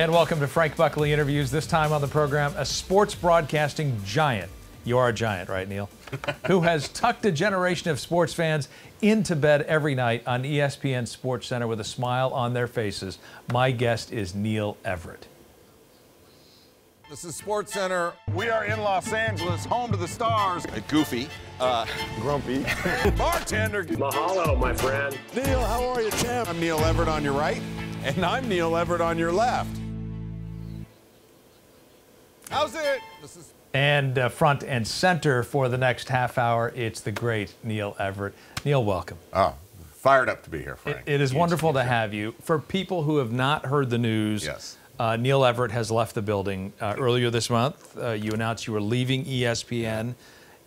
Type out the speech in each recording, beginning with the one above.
And welcome to Frank Buckley Interviews. This time on the program, a sports broadcasting giant. You are a giant, right, Neil? Who has tucked a generation of sports fans into bed every night on ESPN Sports Center with a smile on their faces. My guest is Neil Everett. This is Sports Center. We are in Los Angeles, home to the stars. Goofy. Uh, Grumpy. Bartender. Mahalo, my friend. Neil, how are you, champ? I'm Neil Everett on your right, and I'm Neil Everett on your left. How's it? This is And uh, front and center for the next half hour, it's the great Neil Everett. Neil, welcome. oh, fired up to be here, It, it is Huge, wonderful to have you. For people who have not heard the news, Yes. uh, Neil Everett has left the building uh, earlier this month. Uh, you announced you were leaving ESPN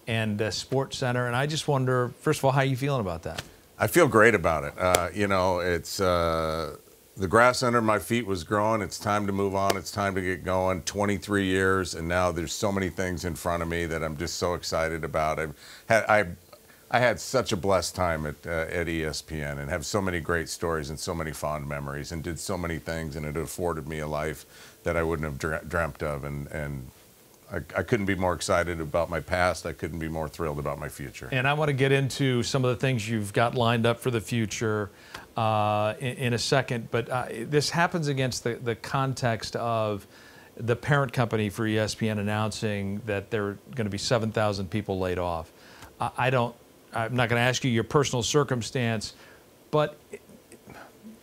and uh, Sports Center, and I just wonder, first of all, how you feeling about that? I feel great about it. Uh, you know, it's uh, the grass under my feet was growing. It's time to move on. It's time to get going. 23 years, and now there's so many things in front of me that I'm just so excited about. I've had, I, I had such a blessed time at, uh, at ESPN and have so many great stories and so many fond memories and did so many things, and it afforded me a life that I wouldn't have dreamt of. And, and I, I couldn't be more excited about my past. I couldn't be more thrilled about my future. And I want to get into some of the things you've got lined up for the future uh, in, in a second. But uh, this happens against the, the context of the parent company for ESPN announcing that there are going to be 7,000 people laid off. I, I don't. I'm not going to ask you your personal circumstance, but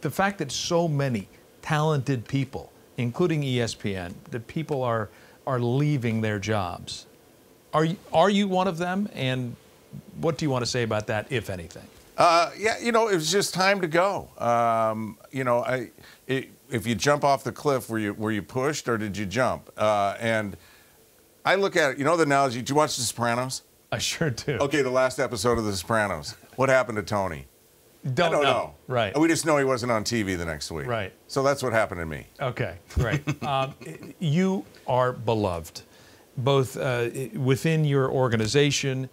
the fact that so many talented people, including ESPN, that people are are leaving their jobs. Are you, are you one of them? And what do you want to say about that, if anything? Uh, yeah, you know, it was just time to go. Um, you know, I, it, if you jump off the cliff, were you were you pushed or did you jump? Uh, and I look at it. You know the analogy. Did you watch The Sopranos? I sure do. Okay, the last episode of The Sopranos. What happened to Tony? Don't, I don't know. know. Right. We just know he wasn't on TV the next week. Right. So that's what happened to me. Okay, great. um, you are beloved, both uh, within your organization,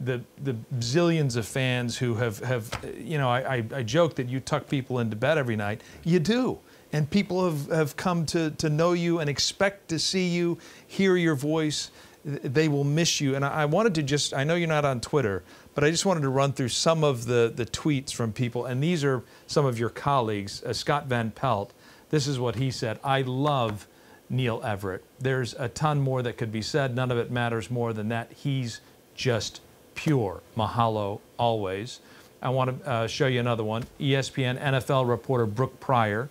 the the zillions of fans who have have you know I, I, I joke that you tuck people into bed every night. You do, and people have, have come to to know you and expect to see you, hear your voice. They will miss you, and I, I wanted to just I know you're not on Twitter, but I just wanted to run through some of the the tweets from people, and these are some of your colleagues. Uh, Scott Van Pelt. This is what he said. I love Neil Everett. There's a ton more that could be said. None of it matters more than that. He's just pure. Mahalo always. I want to uh, show you another one. ESPN NFL reporter Brooke Pryor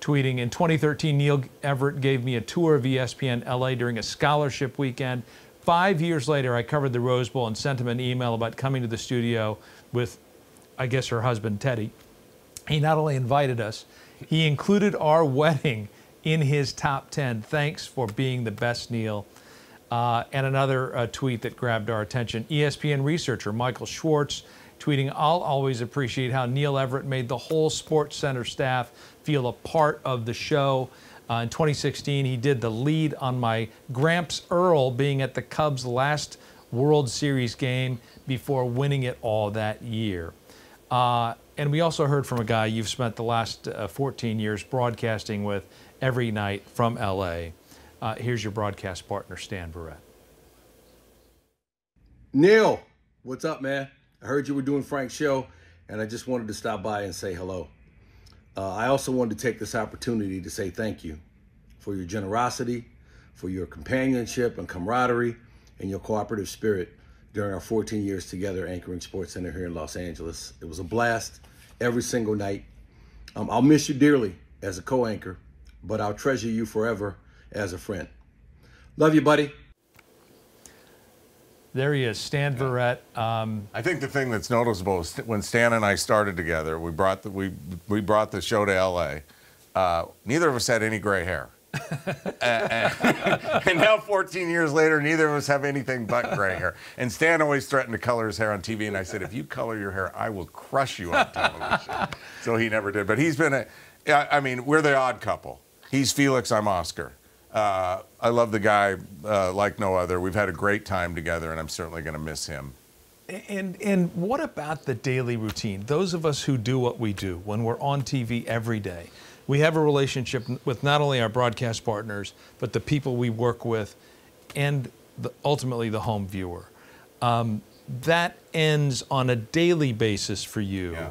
tweeting In 2013, Neil Everett gave me a tour of ESPN LA during a scholarship weekend. Five years later, I covered the Rose Bowl and sent him an email about coming to the studio with, I guess, her husband, Teddy. He not only invited us, he included our wedding in his top 10. Thanks for being the best, Neil. Uh, and another uh, tweet that grabbed our attention ESPN researcher Michael Schwartz tweeting, I'll always appreciate how Neil Everett made the whole Sports Center staff feel a part of the show. Uh, in 2016, he did the lead on my Gramps Earl being at the Cubs' last World Series game before winning it all that year. Uh, and we also heard from a guy you've spent the last uh, 14 years broadcasting with every night from LA. Uh, here's your broadcast partner, Stan Verrett. Neil, what's up, man? I heard you were doing Frank's show, and I just wanted to stop by and say hello. Uh, I also wanted to take this opportunity to say thank you for your generosity, for your companionship and camaraderie, and your cooperative spirit during our 14 years together anchoring Sports Center here in Los Angeles. It was a blast every single night. Um, I'll miss you dearly as a co anchor, but I'll treasure you forever as a friend. Love you, buddy. There he is, Stan Verrett. Um, I think the thing that's noticeable is when Stan and I started together, we brought the, we, we brought the show to LA. Uh, neither of us had any gray hair. and, and now, 14 years later, neither of us have anything but gray hair. And Stan always threatened to color his hair on TV, and I said, if you color your hair, I will crush you on television. so he never did. But he's been a, I mean, we're the odd couple. He's Felix, I'm Oscar. Uh, I love the guy uh, like no other. We've had a great time together, and I'm certainly going to miss him. and and what about the daily routine? Those of us who do what we do when we're on TV every day, we have a relationship with not only our broadcast partners, but the people we work with, and the, ultimately the home viewer. Um, that ends on a daily basis for you. Yeah.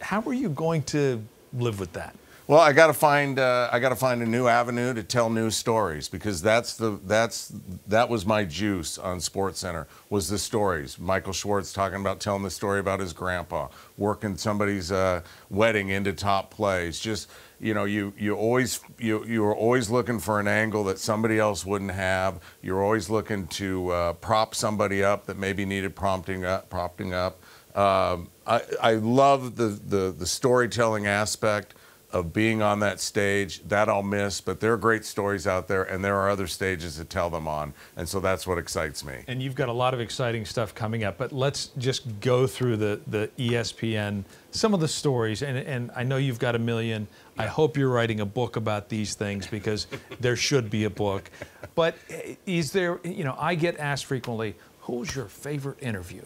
How are you going to live with that? Well, I got to find uh, I got to find a new avenue to tell new stories because that's the that's that was my juice on Sports Center was the stories. Michael Schwartz talking about telling the story about his grandpa, working somebody's uh, wedding into top plays. Just you know, you you always you you are always looking for an angle that somebody else wouldn't have. You're always looking to uh, prop somebody up that maybe needed prompting up, prompting up. Um, I I love the the the storytelling aspect of being on that stage. That I'll miss, but there are great stories out there, and there are other stages to tell them on, and so that's what excites me. And you've got a lot of exciting stuff coming up, but let's just go through the, the ESPN, some of the stories, and, and I know you've got a million. I hope you're writing a book about these things because there should be a book. But eh, is there, you know, I get asked frequently, who's your favorite interview?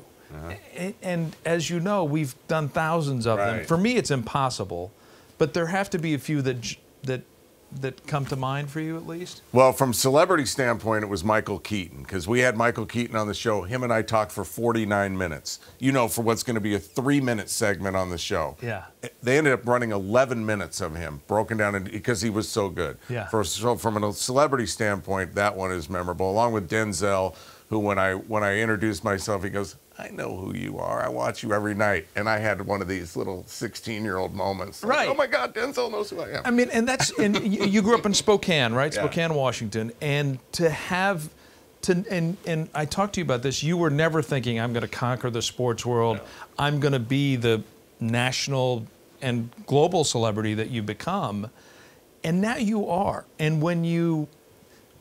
And, and as you know, we've done thousands of them. For me, it's impossible, but there have to be a few that that that come to mind for you at least. Well, from celebrity standpoint, it was Michael Keaton because we had Michael Keaton on the show. Him and I talked for 49 minutes. You know, for what's going to be a three-minute segment on the show. Yeah. Eh, they ended up running 11 minutes of him broken down in, because he was so good. Yeah. For, so from a celebrity standpoint, that one is memorable. Along with Denzel, who when I when I introduced myself, he goes, "I know who you are. I watch you every night." And I had one of these little 16-year-old moments. like, Right. oh my God, Denzel knows who I am. I mean, and that's and you you grew up in Spokane, right? Yeah. Spokane, Washington, and to have to and and I talked to you about this. You were never thinking I'm going to conquer the sports world. I'm going to be the national and global celebrity that you become, and now you are. And when you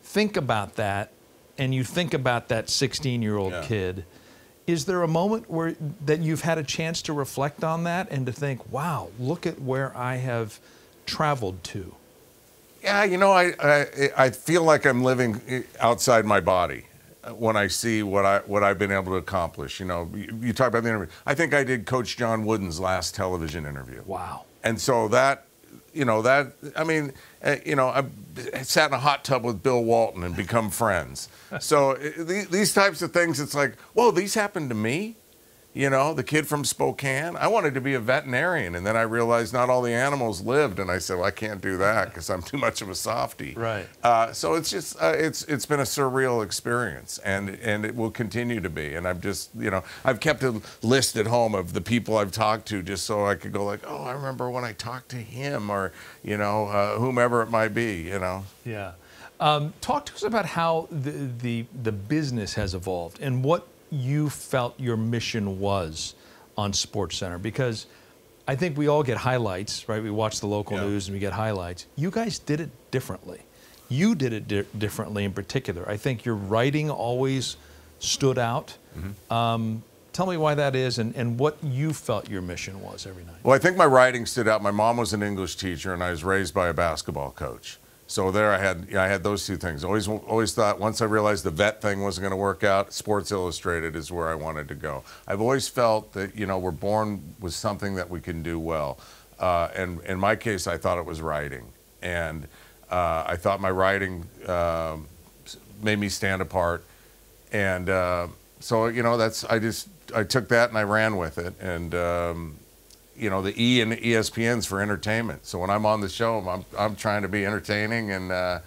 think about that, and you think about that 16-year-old Yeah. kid. Is there a moment where that you've had a chance to reflect on that and to think, "Wow, look at where I have traveled to"? Yeah, you know, I, I I feel like I'm living eh, outside my body uh, when I see what I what I've been able to accomplish. You know, you, you talk about the interview. I think I did Coach John Wooden's last television interview. Wow. And so that, you know, that I mean, uh, you know, I sat in a hot tub with Bill Walton and become friends. So uh, these types of things, it's like, whoa, these happened to me. You know, the kid from Spokane. I wanted to be a veterinarian, and then I realized not all the animals lived, and I said, well, I can't do that because I'm too much of a softie. Right. Uh, so it's just uh, it's it's been a surreal experience, and and it will continue to be. And I've just you know I've kept a list at home of the people I've talked to, just so I could go like, oh, I remember when I talked to him, or you know uh, whomever it might be. You know. Yeah. Um, talk to us about how the, the the business has evolved and what you felt your mission was on Sports Center because I think we all get highlights, right? We watch the local Yeah. news and we get highlights. You guys did it differently. You did it di- differently in particular. I think your writing always stood out. Um, tell me why that is and, and what you felt your mission was every night. Well, I think my writing stood out. My mom was an English teacher, and I was raised by a basketball coach. So there, I had yeah, I had those two things. Always always thought once I realized the vet thing wasn't going to work out, Sports Illustrated is where I wanted to go. I've always felt that you know we're born with something that we can do well, uh, and in my case, I thought it was writing, and uh, I thought my writing um, made me stand apart, and uh, so you know that's I just I took that and I ran with it, and um, you know the E and ESPN's for entertainment. So when I'm on the show, I'm I'm trying to be entertaining and. Uh,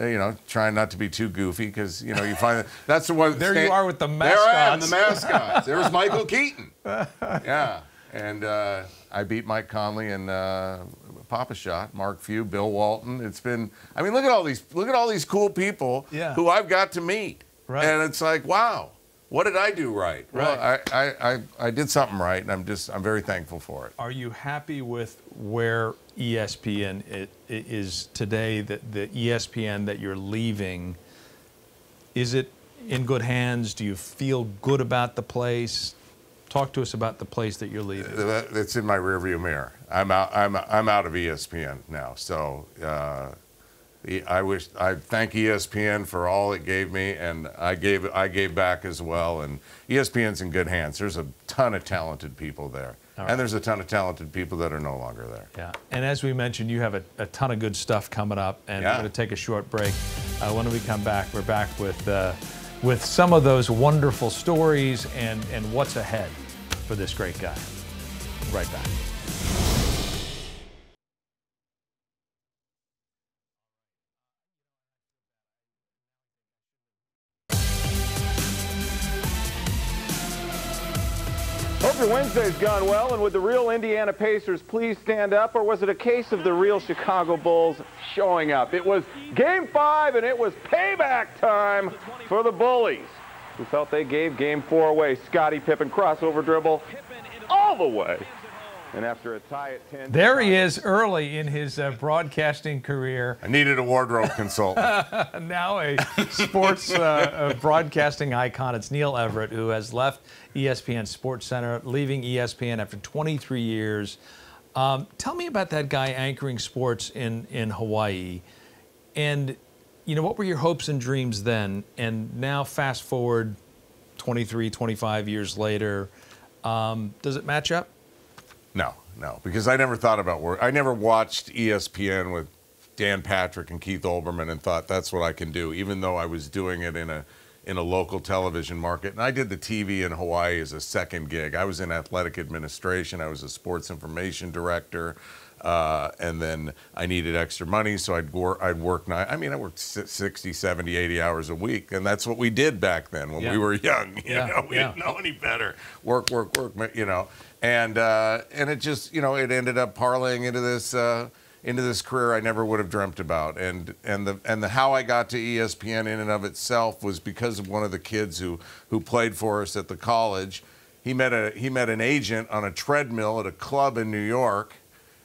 you know, trying not to be too goofy because you know you find that that's the one. There you are with the There I am, the mascots. mascots. There's Michael Keaton. Yeah, and uh, I beat Mike Conley and uh, Papa Shot, Mark Few, Bill Walton. It's been. I mean, look at all these. Look at all these cool people Yeah. who I've got to meet. Right. And it's like, wow, what did I do right? Well, Right. I, I, I, I did something right, and I'm just I'm very thankful for it. Are you happy with where ESPN it, it is today? That the ESPN that you're leaving, is it in good hands? Do you feel good about the place? Talk to us about the place that you're leaving. That- That's in my rearview mirror. I'm out. I'm I'm out of ESPN now. So uh, I wish I thank ESPN for all it gave me, and I gave I gave back as well. And ESPN's in good hands. There's a ton of talented people there, And there's a ton of talented people that are no longer there. Yeah. And as we mentioned, you have a, a ton of good stuff coming up, and Yeah. we're going to take a short break. Uh, when we come back, we're back with uh, with some of those wonderful stories and and what's ahead for this great guy. Right back. Gone well, and would the real Indiana Pacers please stand up, or was it a case of the real Chicago Bulls showing up? It was game five, and it was payback time for the Bullies, who felt they gave game four away. Scottie Pippen crossover dribble all the way. And after a tie at 10. There he is, early in his uh, broadcasting career. I needed a wardrobe consultant. now a sports uh, a broadcasting icon. It's Neil Everett, who has left E ESPN Sports Center, leaving E ESPN after 23 years. Um, tell me about that guy anchoring sports in, in Hawaii. And, you know, what were your hopes and dreams then? And now, fast forward 23, 25 years later, um, does it match up? No, no, because I never thought about work. I never watched ESPN with Dan Patrick and Keith Olbermann and thought that's what I can do, even though I was doing it in a in a local television market. And I did the TV in Hawaii as a second gig. I was in athletic administration. I was a sports information director. Uh, and then I needed extra money, so I'd work. I'd work nine. I mean, I worked si- 60, 70, 80 hours a week, and that's what we did back then when Yeah. we were young. You Yeah, know, we yeah. didn't know any better. Work, work, work. You know, and uh, and it just you know it ended up parlaying into this uh, into this career I never would have dreamt about. And and the and the how I got to ESPN in and of itself was because of one of the kids who who played for us at the college. He met a he met an agent on a treadmill at a club in New York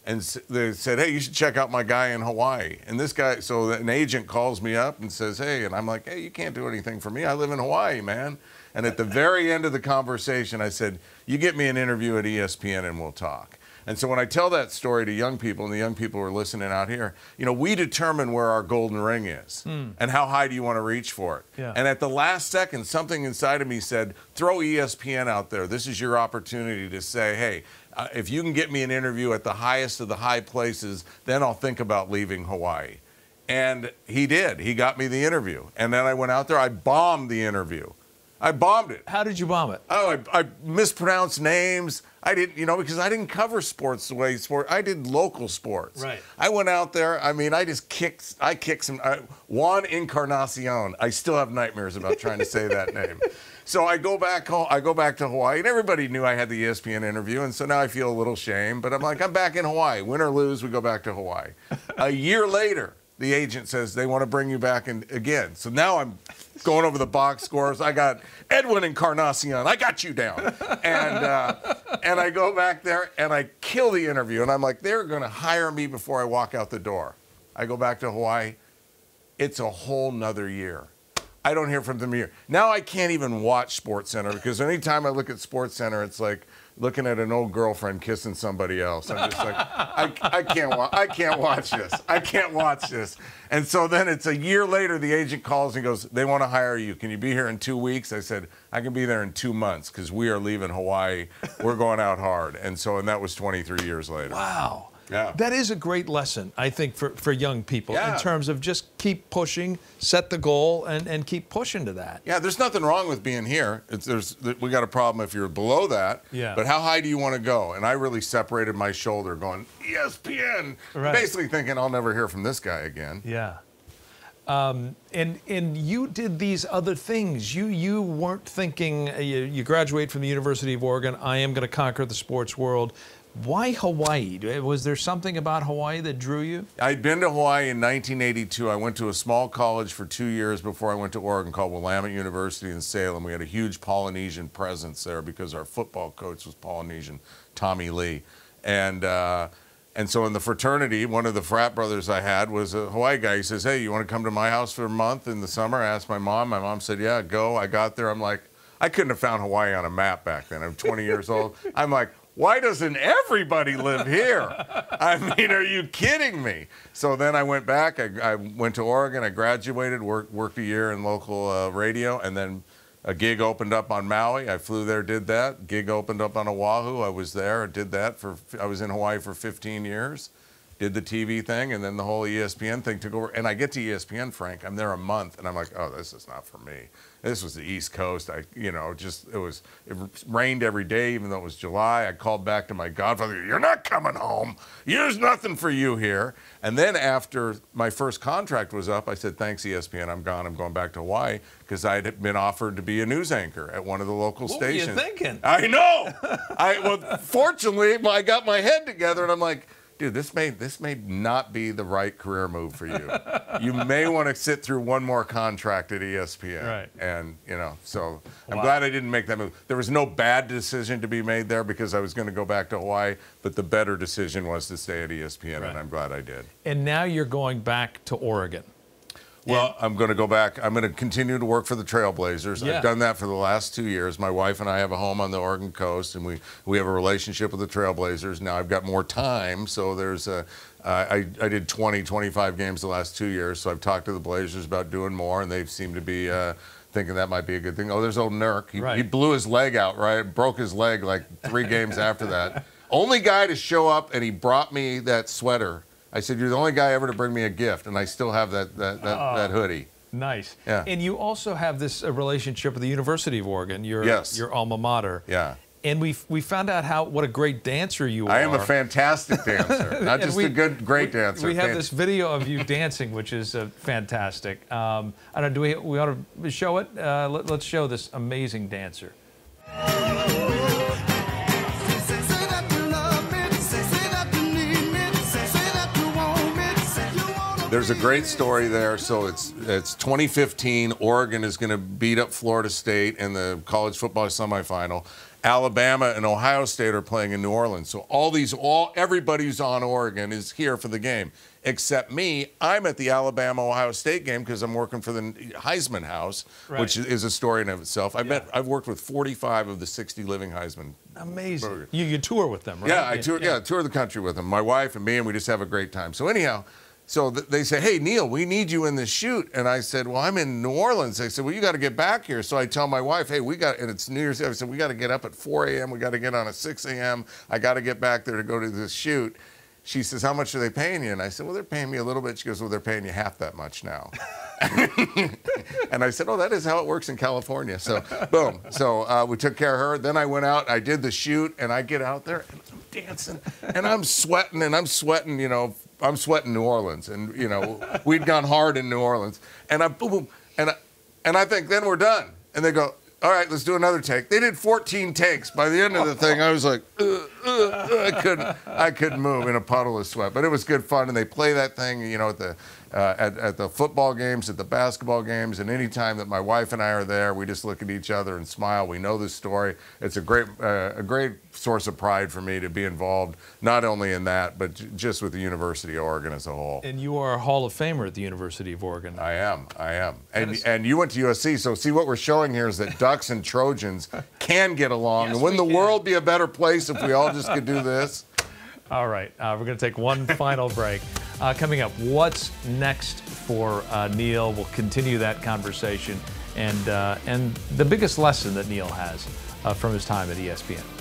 and they said, "Hey, you should check out my guy in Hawaii." And this guy, so an agent calls me up and says, "Hey," and I'm like, "Hey, you can't do anything for me. I live in Hawaii, man." And at the very end of the conversation, I said, "You get me an interview at ESPN and we'll talk." And so when I tell that story to young people, and the young people who are listening out here, you know, we determine where our golden ring is and how high do you want to reach for it. Yeah. And at the last second, something inside of me said, throw ESPN out there. This is your opportunity to say, hey, uh, if you can get me an interview at the highest of the high places, then I'll think about leaving Hawaii. And he did. He got me the interview. And then I went out there, I bombed the interview. I bombed it. How did you bomb it? Oh, I, I mispronounced names. I didn't, you know, because I didn't cover sports the way sport. I did local sports. Right. I went out there. I mean, I just kicked. I kicked some. I, Juan Encarnacion. I still have nightmares about trying to say that name. So I go back home. I go back to Hawaii, and everybody knew I had the ESPN interview, and so now I feel a little shame. But I'm like, I'm back in Hawaii. Win or lose, we go back to Hawaii. a year later, the agent says they want to bring you back and again. So now I'm going over the box scores. I got Edwin Encarnacion. I got you down, and uh, and I go back there and I kill the interview, and I'm like, they're going to hire me before I walk out the door. I go back to Hawaii. It's a whole nother year. I don't hear from them here. Now I can't even watch Sports Center because anytime I look at Sports Center, it's like looking at an old girlfriend kissing somebody else. I'm just like, I, I can't wa- I can't watch this. I can't watch this. And so then it's a year later, the agent calls and goes, they want to hire you. Can you be here in two weeks? I said, I can be there in two months because we are leaving Hawaii. We're going out hard. And so, and that was 23 years later. Wow. Yeah. That is a great lesson, I think, for, for young people Yeah. in terms of just keep pushing, set the goal, and, and keep pushing to that. Yeah, there's nothing wrong with being here. It's, there's we got a problem if you're below that. Yeah. But how high do you want to go? And I really separated my shoulder, going ESPN, Right. basically thinking I'll never hear from this guy again. Yeah. Um, and and you did these other things. You you weren't thinking. uh, You, you graduate from the University of Oregon. I am going to conquer the sports world. Why Hawaii? Was there something about Hawaii that drew you? I'd been to Hawaii in 1982. I went to a small college for two years before I went to Oregon called Willamette University in Salem. We had a huge Polynesian presence there because our football coach was Polynesian, Tommy Lee. And, uh, and so in the fraternity, one of the frat brothers I had was a Hawaii guy. He says, Hey, you want to come to my house for a month in the summer? I asked my mom. My mom said, Yeah, go. I got there. I'm like, I couldn't have found Hawaii on a map back then. I'm 20 years old. I'm like, why doesn't everybody live here? I mean, are you kidding me? So then I went back. I, I went to Oregon. I graduated, worked, worked a year in local uh, radio, and then a gig opened up on Maui. I flew there, did that. Gig opened up on Oahu. I was there, did that for. I was in Hawaii for 15 years, did the TV thing, and then the whole ESPN thing took over. And I get to ESPN, Frank. I'm there a month, and I'm like, oh, this is not for me. This was the East Coast. I, you know, just it was. It rained every day, even though it was July. I called back to my godfather. You're not coming home. There's nothing for you here. And then after my first contract was up, I said, thanks ESPN. I'm gone. I'm going back to Hawaii because I had been offered to be a news anchor at one of the local What stations. were you thinking? I know. I well, fortunately, I got my head together, and I'm like, dude, this may this may not be the right career move for you. you may want to sit through one more contract at ESPN. Right. And you know, so I'm Wow. glad I didn't make that move. There was no bad decision to be made there because I was going to go back to Hawaii, but the better decision was to stay at ESPN, Right. and I'm glad I did. And now you're going back to Oregon. Well, I'm going to go back. I'm going to continue to work for the Trailblazers. Yeah. I've done that for the last two years. My wife and I have a home on the Oregon coast, and we, we have a relationship with the Trailblazers. Now I've got more time, so there's a. Uh, I, I did 20, 25 games the last two years, so I've talked to the Blazers about doing more, and they seem to be uh, thinking that might be a good thing. Oh, there's old Nurk. He, Right. he blew his leg out, right? Broke his leg like three games after that. Only guy to show up, and he brought me that sweater. I said, "You're the only guy ever to bring me a gift," and I still have that that, that, that hoodie. Nice. Yeah. And you also have this uh, relationship with the University of Oregon, your Yes. your alma mater. Yeah. And we we found out how what a great dancer you I are. I am a fantastic dancer, not just we- a good, great we- dancer. We have Fan- this video of you dancing, which is uh, fantastic. Um, I don't. Do we we ought to show it? Uh, let, let's show this amazing dancer. There's a great story there. So it's it's 2015. Oregon is going to beat up Florida State in the college football semifinal. Alabama and Ohio State are playing in New Orleans. So all these, all everybody who's on Oregon is here for the game, except me. I'm at the Alabama Ohio State game because I'm working for the Heisman House, which is a story in of itself. I met, I've worked with 45 of the 60 living Heisman Amazing. You, you tour with them, right? yeah, I tour. Yeah. tour the country with them. My wife and me, and we just have a great time. So anyhow, so th- they say, "Hey, Neil, we need you in this shoot." And I said, "Well, I'm in New Orleans." They said, "Well, you got to get back here." So I tell my wife, "Hey, we got," and it's New Year's Eve. I said, "We got to get up at 4 a.m. We got to get on at 6 a.m. I got to get back there to go to this shoot." She says, "How much are they paying you?" And I said, "Well, they're paying me a little bit." She goes, "Well, they're paying you half that much now." and I said, "Oh, that is how it works in California." So, boom. So uh, we took care of her. Then I went out. I did the shoot, and I get out there and I'm dancing, and I'm sweating, and I'm sweating. You know, I'm sweating New Orleans, and you know, we'd gone hard in New Orleans, and I boom, boom, and I, and I think then we're done, and they go. All right, let's do another take. They did 14 takes. By the end of the thing, I was like, uh, uh, I couldn't, I couldn't move in a puddle of sweat. But it was good fun, and they play that thing, you know, at the uh, at, at the football games, at the basketball games, and any time that my wife and I are there, we just look at each other and smile. We know this story. It's a great, uh, a great source of pride for me to be involved, not only in that, but j- just with the University of Oregon as a whole. And you are a Hall of Famer at the University of Oregon. I am. I am. And is- and you went to USC, so see what we're showing here is that Ducks and Trojans can get along. Yes, and wouldn't the can. world be a better place if we all just could do this? All right, uh, we're going to take one final break. Uh, coming up, what's next for uh, Neil? We'll continue that conversation and uh, and the biggest lesson that Neil has uh, from his time at ESPN.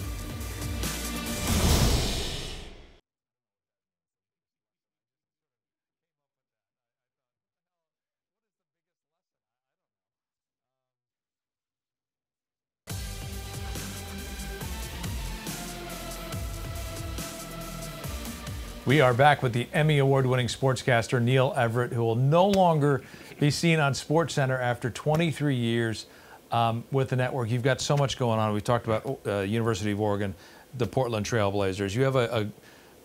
We are back with the Emmy Award winning sportscaster Neil Everett, who will no longer be seen on SportsCenter after 23 years um, with the network. You've got so much going on. We talked about uh, University of Oregon, the Portland Trailblazers. You have a,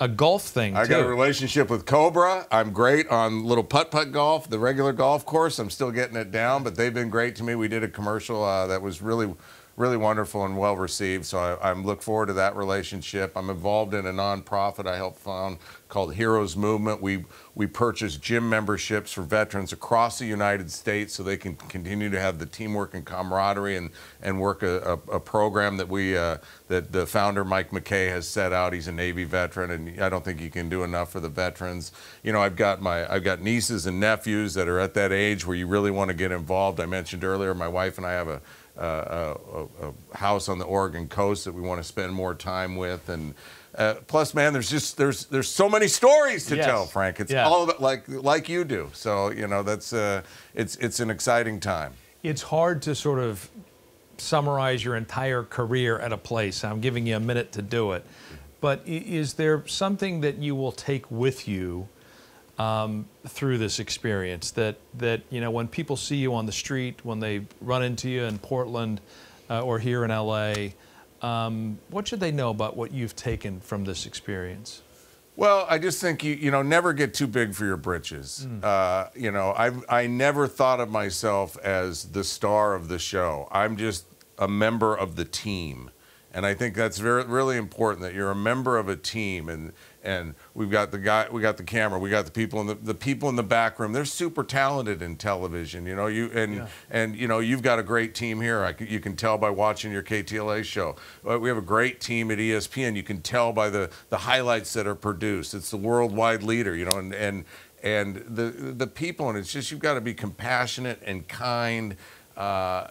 a, a golf thing, I too. got a relationship with Cobra. I'm great on little putt putt golf, the regular golf course. I'm still getting it down, but they've been great to me. We did a commercial uh, that was really, really wonderful and well received. So I, I'm look forward to that relationship. I'm involved in a nonprofit I helped found called Heroes Movement. We we purchase gym memberships for veterans across the United States so they can continue to have the teamwork and camaraderie and and work a, a, a program that we uh, that the founder Mike McKay has set out. He's a Navy veteran, and I don't think he can do enough for the veterans. You know, I've got my I've got nieces and nephews that are at that age where you really want to get involved. I mentioned earlier, my wife and I have a a, a house on the Oregon coast that we want to spend more time with, and uh, plus, man, there's just there's there's so many stories to Yes. tell, Frank. It's Yeah. all it like like you do. So you know that's uh, it's it's an exciting time. It's hard to sort of summarize your entire career at a place. I'm giving you a minute to do it. But is there something that you will take with you um, through this experience that, that, you know, when people see you on the street, when they run into you in Portland uh, or here in LA, um, what should they know about what you've taken from this experience? Well, I just think you you know never get too big for your britches. Uh, you know, I I never thought of myself as the star of the show. I'm just a member of the team, and I think that's very really important that you're a member of a team. And and we've got the guy, we got the camera, we got the people in the the people in the back room. They're super talented in television. You know, you and and you know you've got a great team here. I you can tell by watching your KTLA show. Uh, We have a great team at ESPN. You can tell by the the highlights that are produced. It's the worldwide leader. You know, and and and the the people, and it's just you've got to be compassionate and kind. Uh,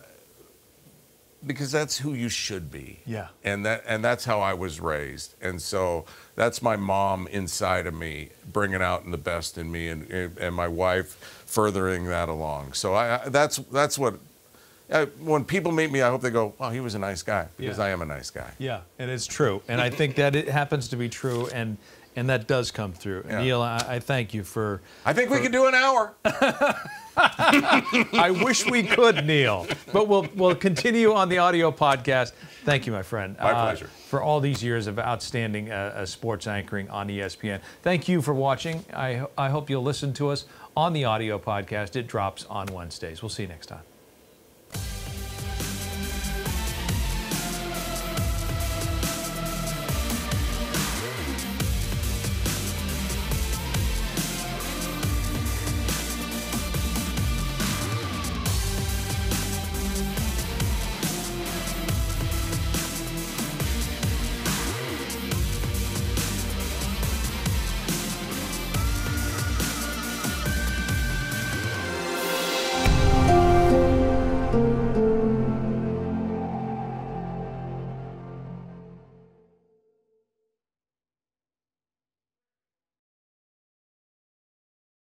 because that's who you should be. Yeah. And that and that's how I was raised. And so that's my mom inside of me bringing out the best in me and and my wife furthering that along. So I, I that's that's what uh, when people meet me I hope they go, "Wow, he was a nice guy" because Yeah. I am a nice guy. Yeah, and it's true, and I think that it happens to be true, and and that does come through. Yeah. Neil, I, I thank you for. I think we could do an hour. I wish we could, Neil, but we'll we'll continue on the audio podcast. Thank you, my friend. My uh, pleasure. For all these years of outstanding uh, uh, sports anchoring on ESPN. Thank you for watching. I I hope you'll listen to us on the audio podcast. It drops on Wednesdays. We'll see you next time.